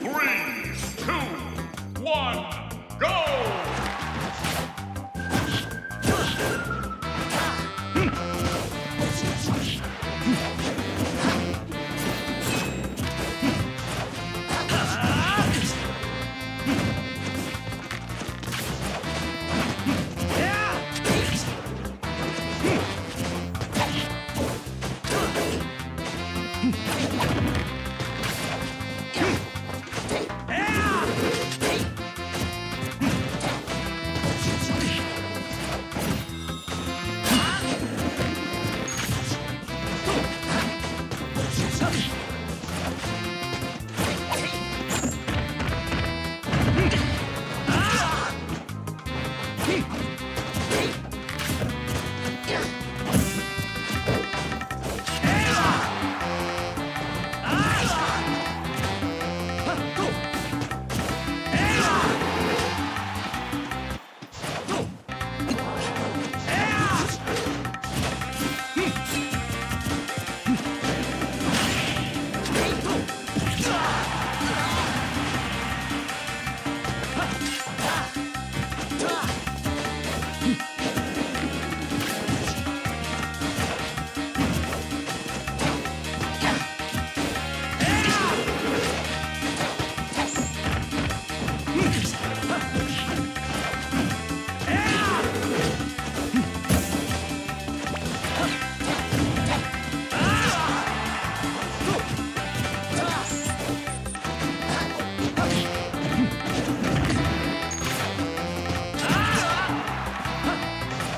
Three, two, one,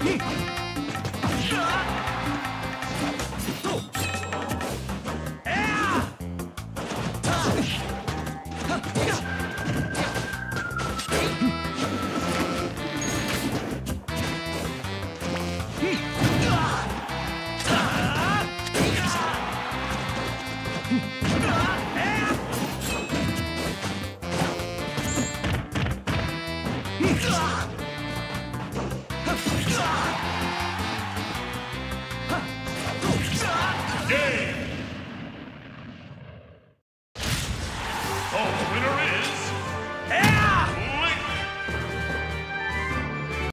Ugh!